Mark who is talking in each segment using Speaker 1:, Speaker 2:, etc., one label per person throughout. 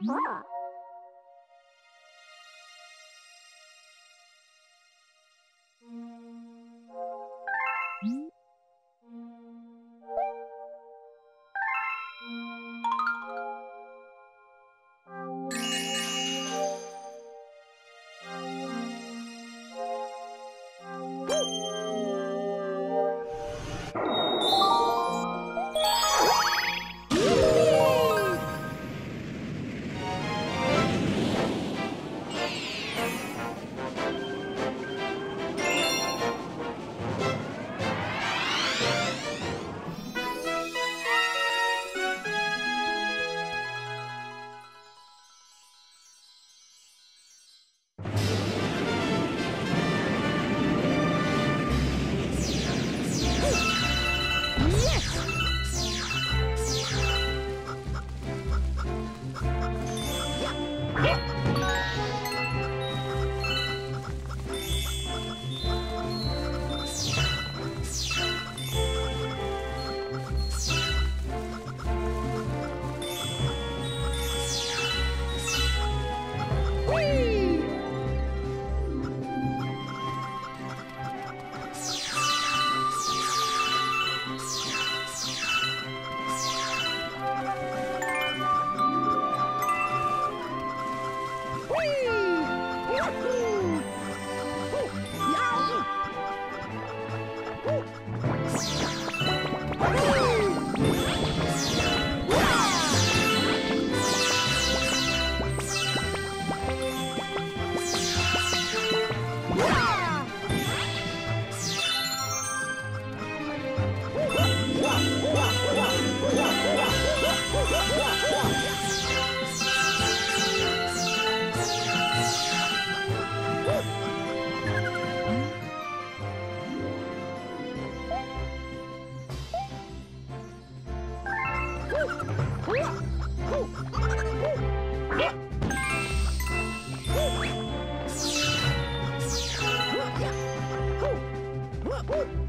Speaker 1: b Woo!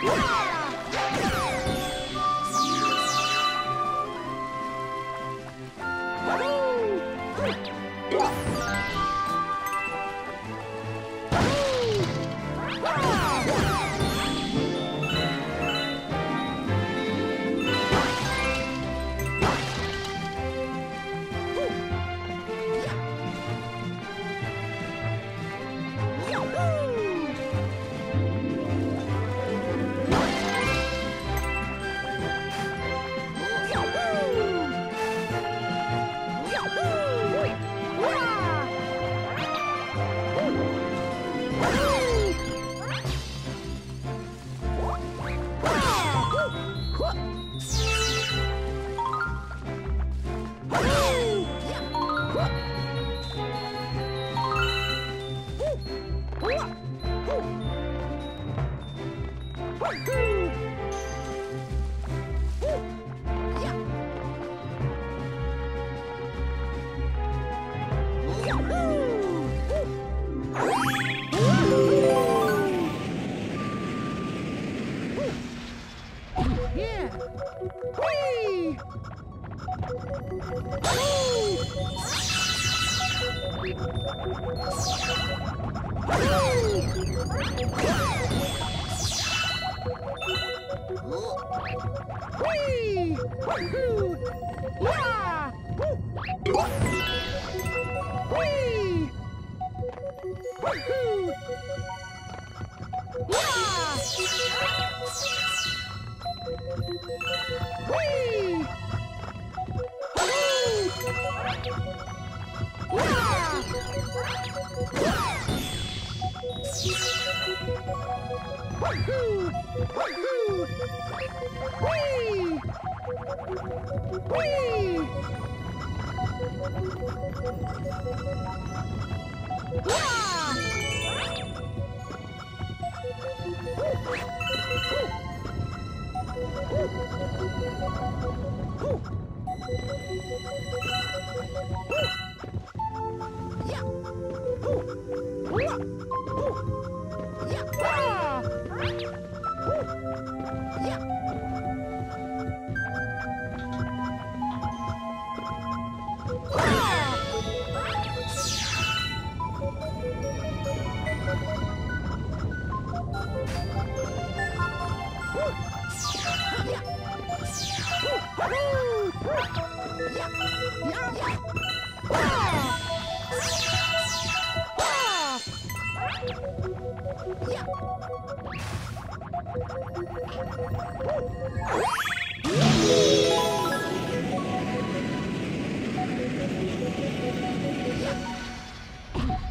Speaker 1: Whoa! Woo!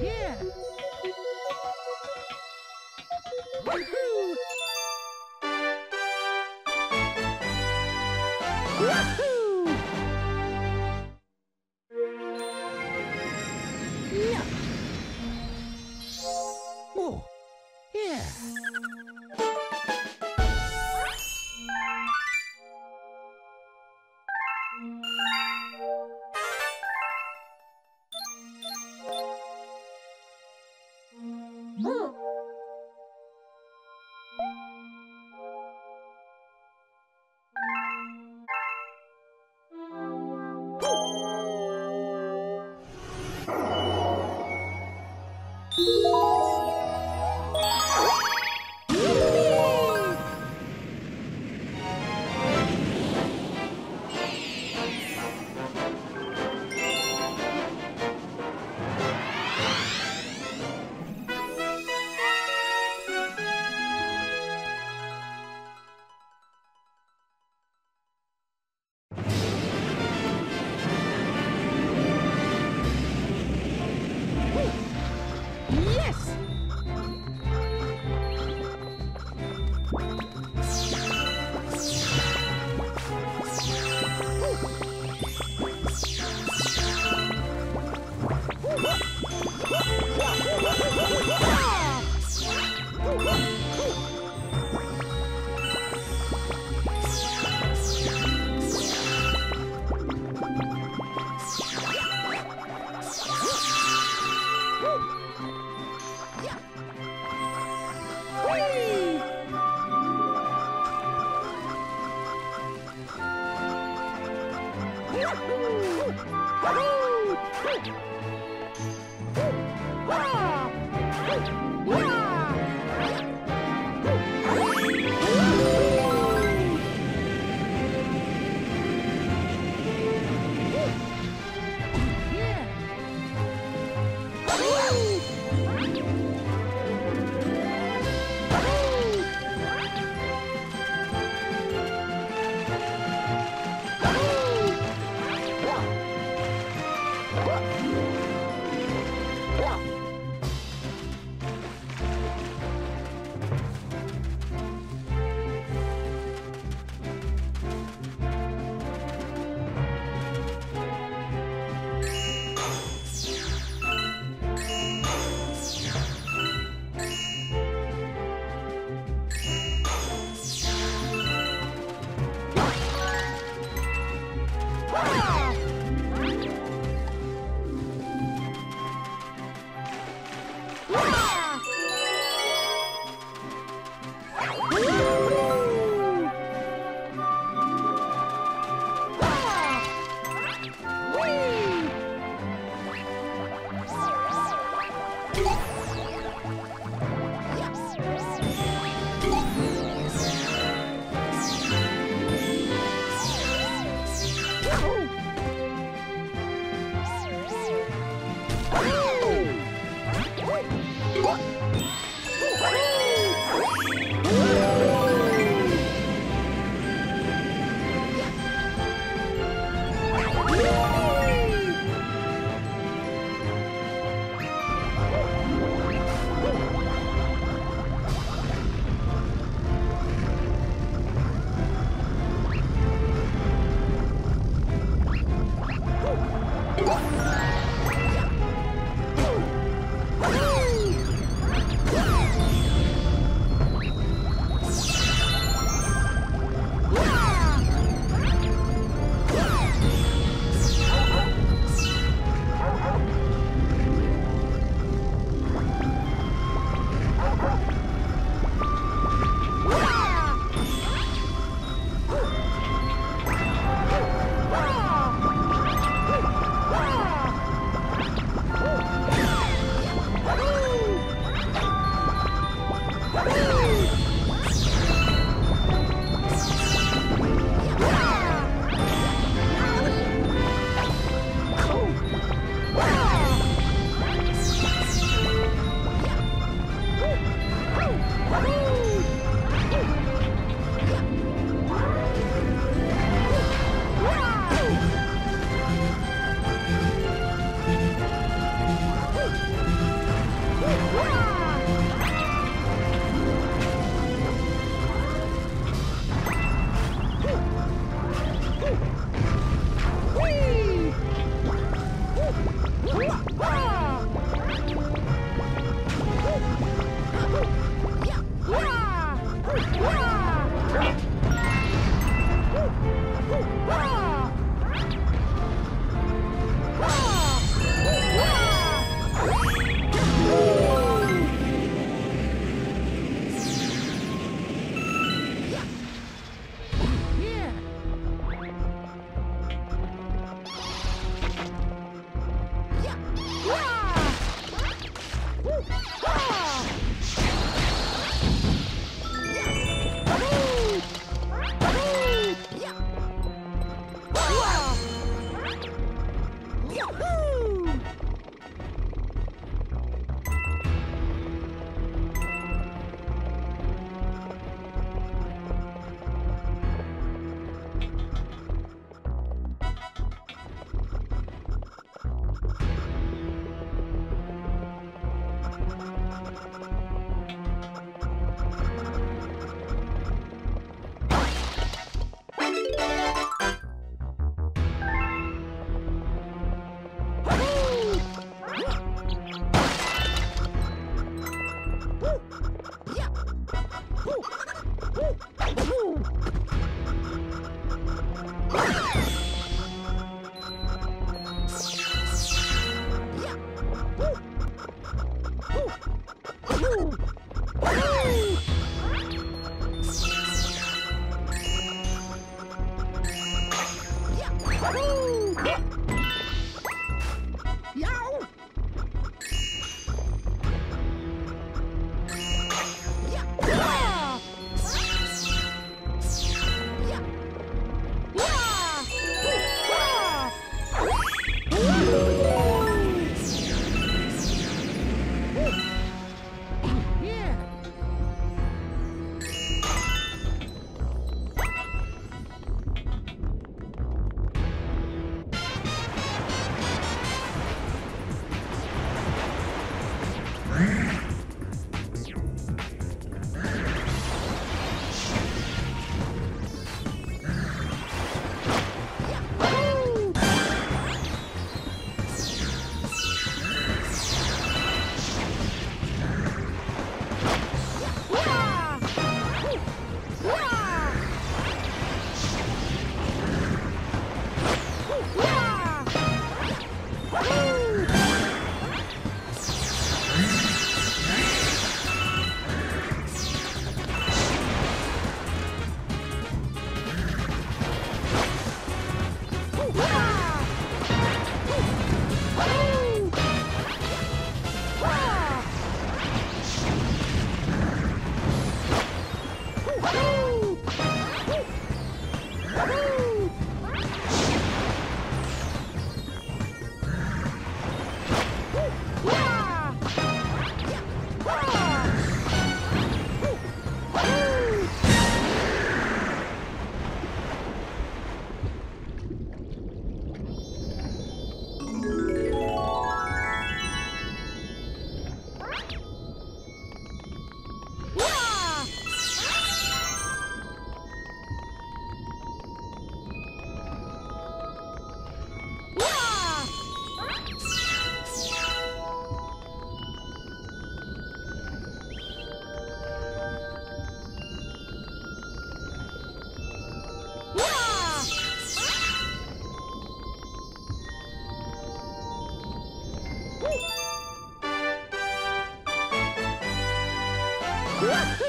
Speaker 1: Yeah. Woo! Thank you. Woo!